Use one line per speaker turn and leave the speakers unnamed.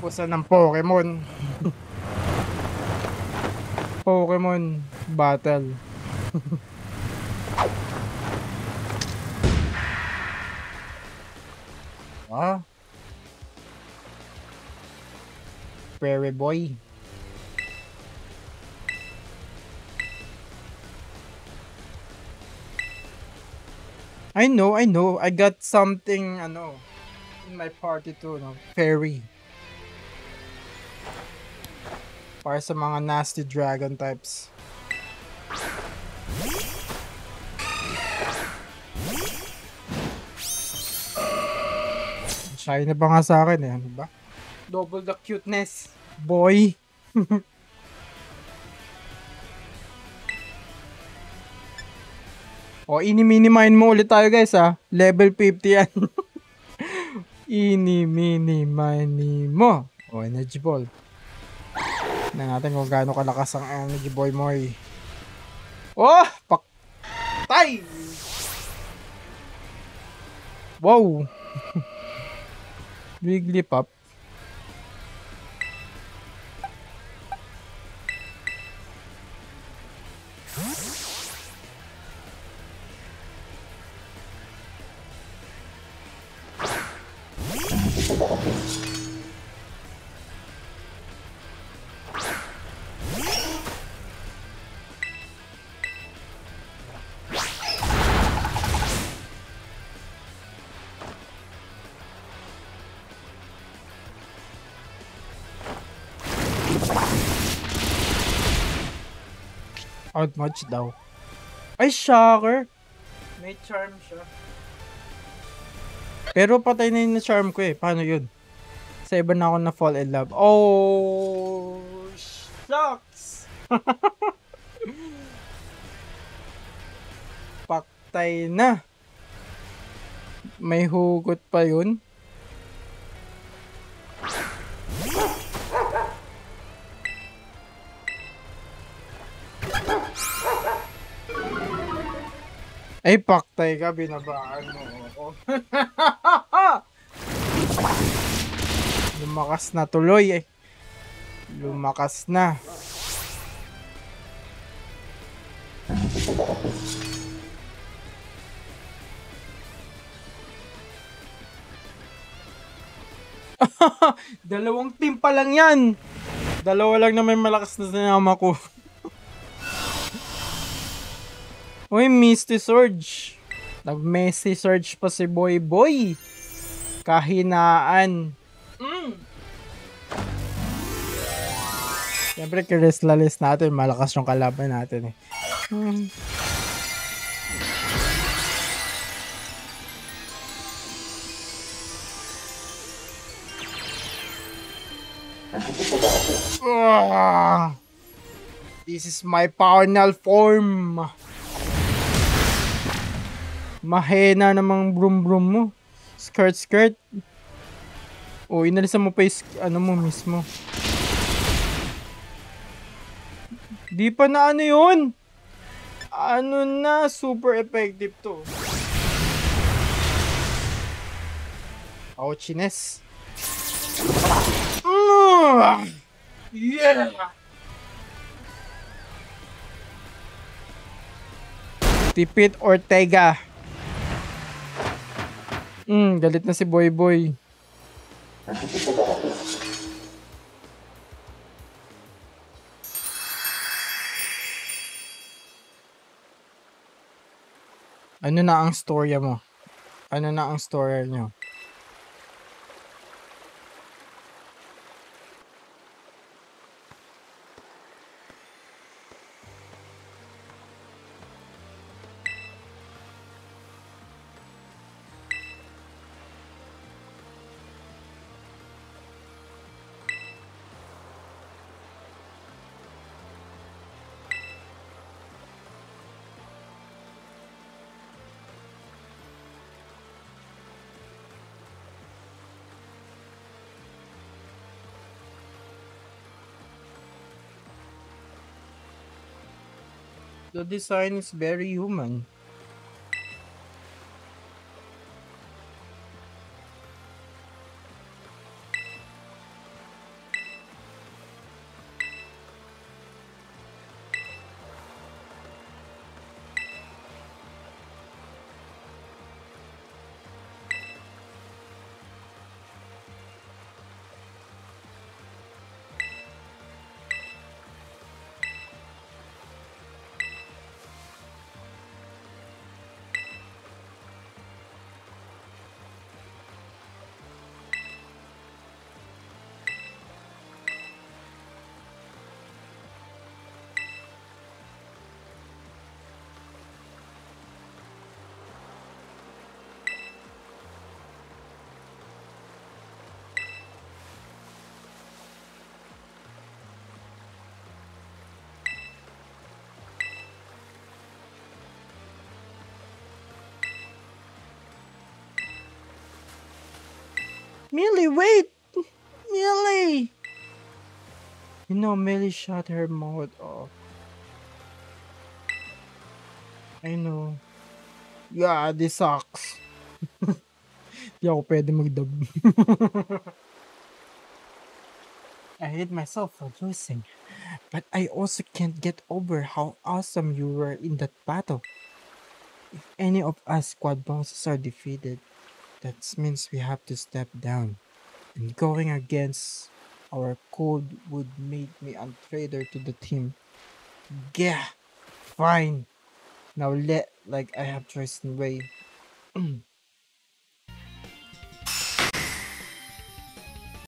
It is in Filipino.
Pusa ng Pokemon. Pokemon Battle. ah. Prairie Boy. I know, I know. I got something, ano, in my party too, no? Fairy. Para sa mga nasty dragon types. Shy na ba nga sa akin eh, ano ba? Double the cuteness, boy. o, ini-mini-mine mo ulit tayo guys ha. Level 50 yan. ini-mini-mine mo. O, energy ball. Tignan natin kung gaano kalakas ang energy boy mo eh. Oh! Paktay! Wow! Wigglypuff. Outmatch daw. Ay, shocker! May charm siya. Pero patay na yung charm ko eh. Paano yun? Sa iba na ako na fall in love. Oh, shucks! Paktay na. May hugot pa yun. Ay, paktay ka, binabaan mo ako. Lumakas na tuloy eh. Lumakas na. Dalawang team pa lang yan. Dalawa lang na may malakas na sinama ko. Uy, Misty Surge. Nag-Messi Surge pa si Boy Boy. Kahinaan. Mm. Siyempre, Krislalis natin. Malakas yung kalaban natin eh. Ah. This is my final form. Mahena namang brum mo. Skirt skirt. O, inalisan mo pa yung ano mo mismo. Di pa na ano yun. Ano na, super effective to. Ouchiness. Mm! Yeah! Tipit Ortega. Hmm, galit na si Boy Boy. Ano na ang storya mo? Ano na ang storya nyo? The design is very human. Millie, wait! Millie! You know, Millie shut her mouth off. I know. Yeah, this sucks. Di ako pwede magdub. I hate myself for losing. But I also can't get over how awesome you were in that battle. If any of us squad bosses are defeated, that means we have to step down. And going against our code would make me a traitor to the team. Yeah, fine. Now let like I have choice in way.